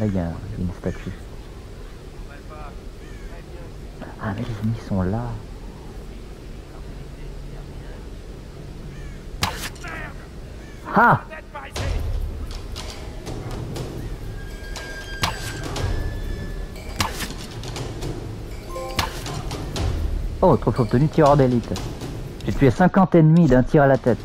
Là, il y, a une statue. Ah, mais les ennemis sont là. Ah Oh, trophée obtenu tireur d'élite. J'ai tué 50 ennemis d'un tir à la tête.